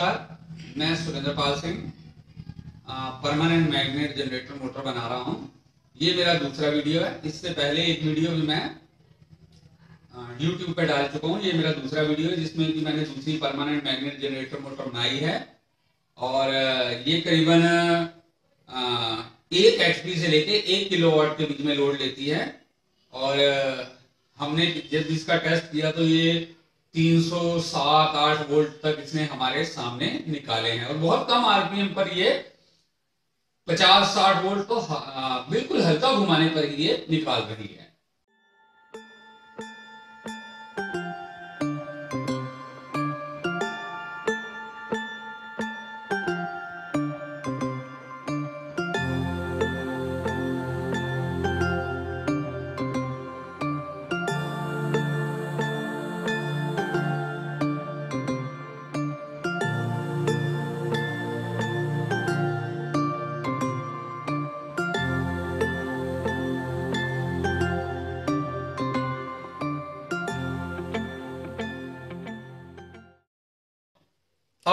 नमस्कार, मैं Surendra Pal Singh permanent magnet generator motor बना रहा हूँ। ये मेरा दूसरा वीडियो है। इससे पहले एक वीडियो भी मैं यूट्यूब पे डाल चुका हूँ। ये मेरा दूसरा वीडियो है, जिसमें कि मैंने दूसरी परमानेंट मैग्नेट जनरेटर मोटर बनाई है। और ये करीबन एक एच से लेके एक किलोवाट के बीच में लोड लेती है। और हमने जब इसका टेस्ट किया तो ये 307 8 वोल्ट तक इसने हमारे सामने निकाले हैं। और बहुत कम आरपीएम पर ये 50 60 वोल्ट तो बिल्कुल हल्का घुमाने पर ही ये निकाल रही है।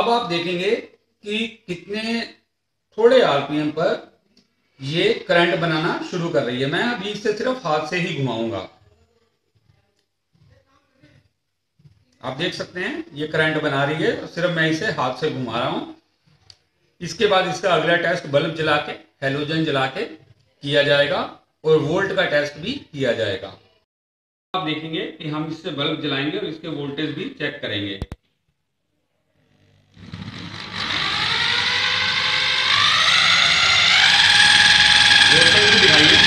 अब आप देखेंगे कि कितने थोड़े आरपीएम पर ये करंट बनाना शुरू कर रही है। मैं अभी इसे सिर्फ़ हाथ से ही घुमाऊँगा। आप देख सकते हैं, ये करंट बना रही है तो सिर्फ़ मैं इसे हाथ से घुमा रहा हूँ। इसके बाद इसका अगला टेस्ट बल्ब जला के हेलोजन जला के किया जाएगा और वोल्ट का टेस्ट भी किया जाएगा। आप देखेंगे कि हम इससे बल्ब जलाएँगे और इसके वोल्टेज भी चेक करेंगे। दिखाइए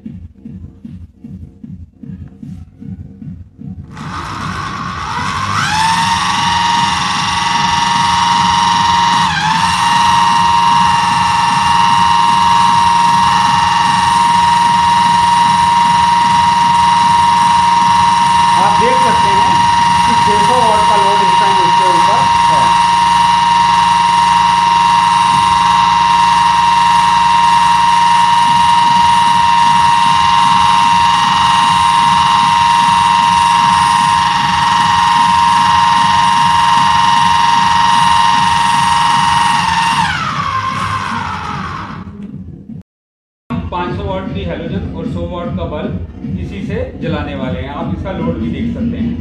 वाट की हेलोजन और 100 वाट का बल्ब इसी से जलाने वाले हैं। आप इसका लोड भी देख सकते हैं।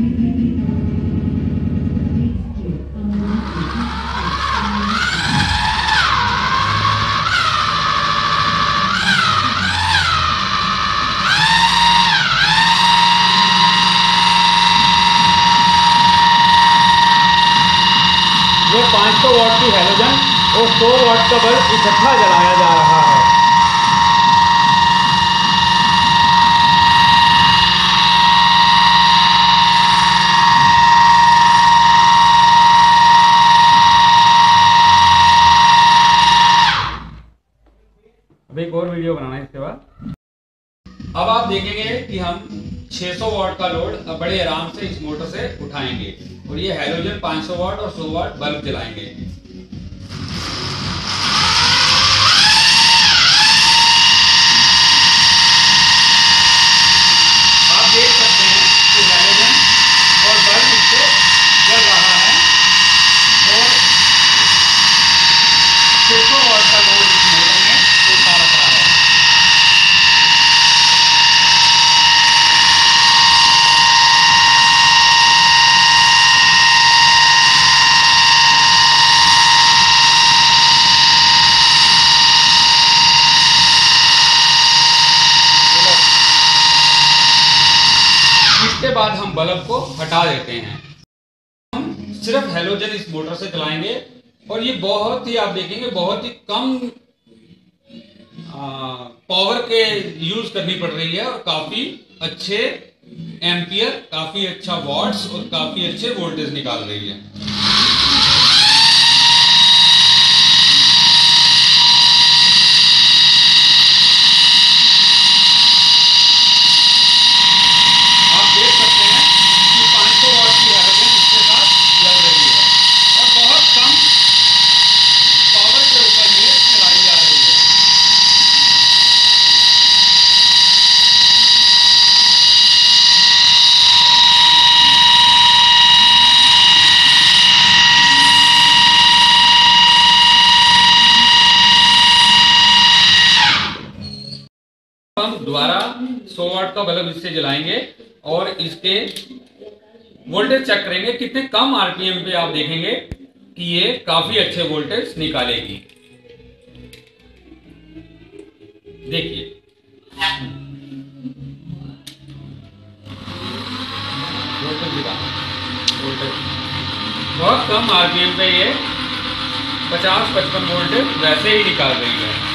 ये 500 वाट की हेलोजन और 100 वाट का बल्ब इकट्ठा जलाया जा रहा है अब एक और वीडियो बनाना है इसके बाद अब आप देखेंगे कि हम 600 वाट का लोड बड़े आराम से इस मोटर से उठाएँगे और ये हेलोजन 500 वाट और 100 वॉट बल्ब जलाएँगे। बाद हम बल्ब को हटा देते हैं। हम सिर्फ़ हेलोजन इस मोटर से चलाएँगे और ये बहुत ही, आप देखेंगे, बहुत ही कम पावर के यूज़ करनी पड़ रही है और काफ़ी अच्छे एम्पियर काफ़ी अच्छा वॉट्स और काफ़ी अच्छे वोल्टेज निकाल रही है। हम द्वारा 100 वाट का बल्ब इससे जलाएँगे और इसके वोल्टेज चेक करेंगे, कितने कम आरपीएम पे आप देखेंगे कि ये काफ़ी अच्छे वोल्टेज निकालेगी। देखिए। बहुत कम आरपीएम पे ये 50-55 वोल्टेज वैसे ही निकाल रही है।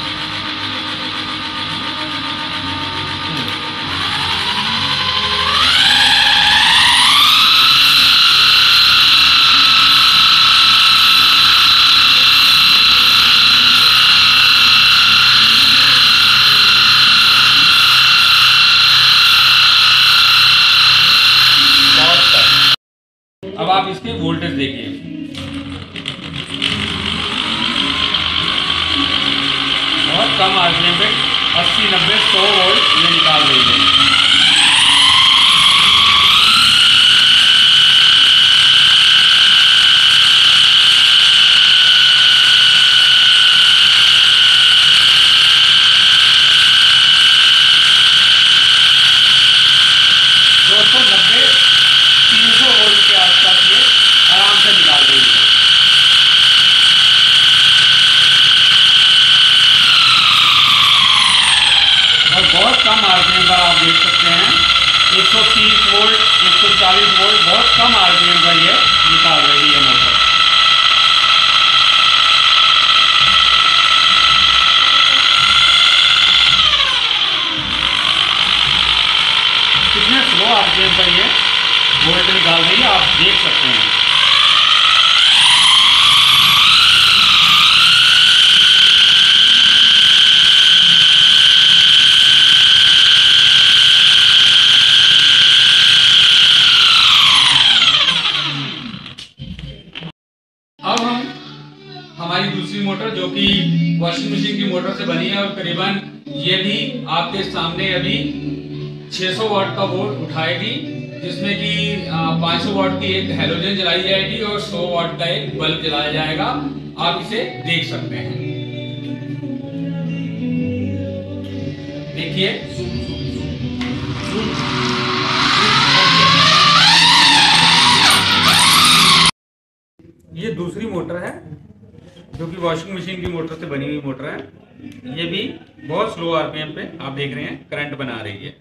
और करीबन ये भी आपके सामने अभी 600 वाट का वोल्ट उठाएगी, जिसमें कि 500 वाट की एक हेलोजन जलाई जाएगी और 100 वाट का एक बल्ब जलाया जाएगा। आप इसे देख सकते हैं। देखिए। ये दूसरी मोटर है। जो कि वॉशिंग मशीन की मोटर से बनी हुई मोटर है। ये भी बहुत स्लो आरपीएम पे आप देख रहे हैं करंट बना रही है।